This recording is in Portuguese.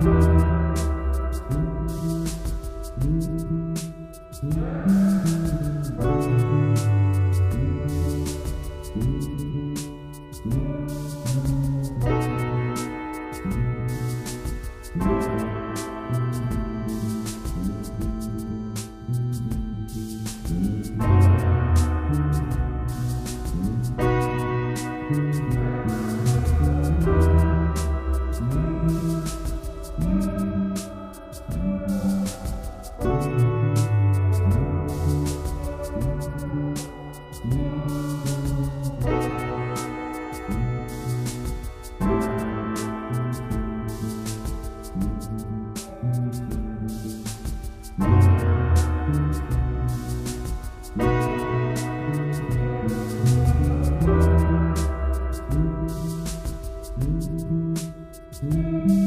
Música Thank mm -hmm.